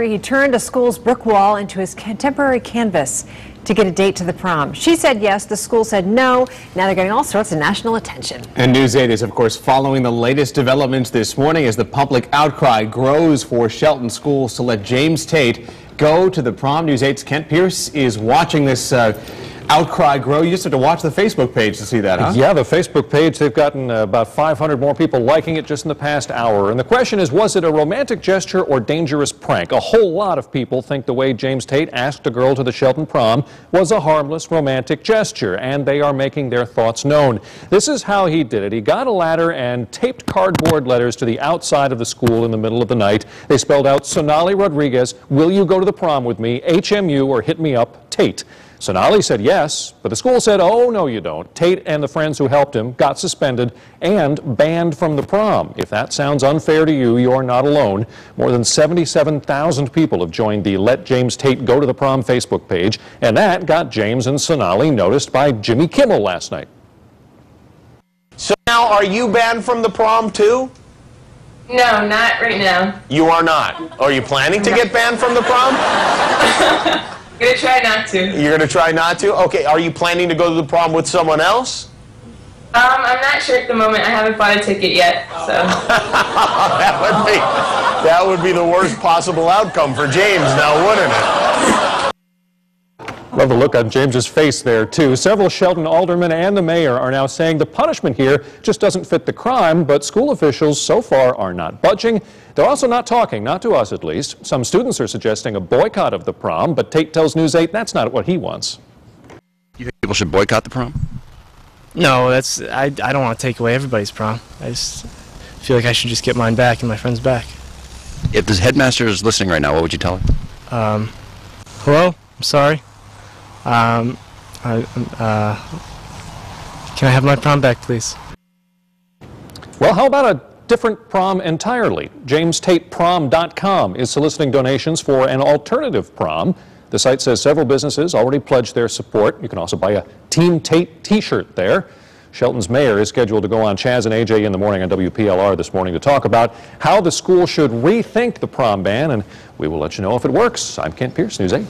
He turned a school's brick wall into his contemporary canvas to get a date to the prom. She said yes, the school said no. Now they're getting all sorts of national attention. And News 8 is, of course, following the latest developments this morning as the public outcry grows for Shelton schools to let James Tate go to the prom. News 8's Kent Pierce is watching this uh, outcry grow. You just have to watch the Facebook page to see that, huh? Yeah, the Facebook page, they've gotten uh, about 500 more people liking it just in the past hour. And the question is, was it a romantic gesture or dangerous prank? A whole lot of people think the way James Tate asked a girl to the Shelton prom was a harmless romantic gesture, and they are making their thoughts known. This is how he did it. He got a ladder and taped cardboard letters to the outside of the school in the middle of the night. They spelled out, Sonali Rodrigues, will you go to the prom with me, HMU, or hit me up, Tate. Sonali said yes, but the school said, oh, no, you don't. Tate and the friends who helped him got suspended and banned from the prom. If that sounds unfair to you, you're not alone. More than 77,000 people have joined the Let James Tate Go to the Prom Facebook page, and that got James and Sonali noticed by Jimmy Kimmel last night. So now, are you banned from the prom too? No, not right now. You are not. Are you planning to get banned from the prom? Gonna try not to. You're going to try not to? Okay, are you planning to go to the prom with someone else? Um, I'm not sure at the moment. I haven't bought a ticket yet, so. that would be that would be the worst possible outcome for James now, wouldn't it? Love the look on James's face there, too. Several Shelton aldermen and the mayor are now saying the punishment here just doesn't fit the crime, but school officials so far are not budging. They're also not talking, not to us at least. Some students are suggesting a boycott of the prom, but Tate tells News 8 that's not what he wants. You think people should boycott the prom? No, that's I, I don't want to take away everybody's prom. I just feel like I should just get mine back and my friends back. If the headmaster is listening right now, what would you tell her? Um, hello? I'm sorry. Um, I, uh, can I have my prom back, please? Well, how about a different prom entirely? JamesTateProm.com is soliciting donations for an alternative prom. The site says several businesses already pledged their support. You can also buy a Team Tate t-shirt there. Shelton's mayor is scheduled to go on Chaz and AJ in the morning on WPLR this morning to talk about how the school should rethink the prom ban, and we will let you know if it works. I'm Kent Pierce, News 8.